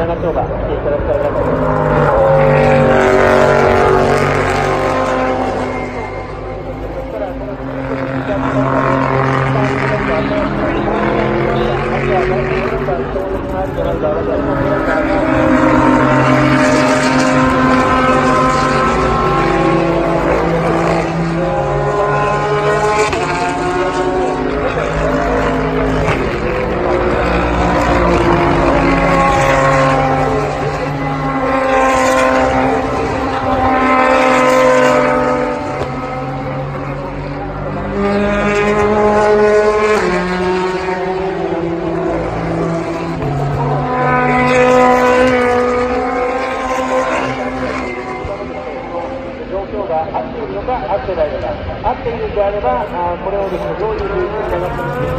長丁場来ていただきたいなと思います。状況が合っているのか合ってないのか合っているのであればあこれをですねどういうルールに流していくか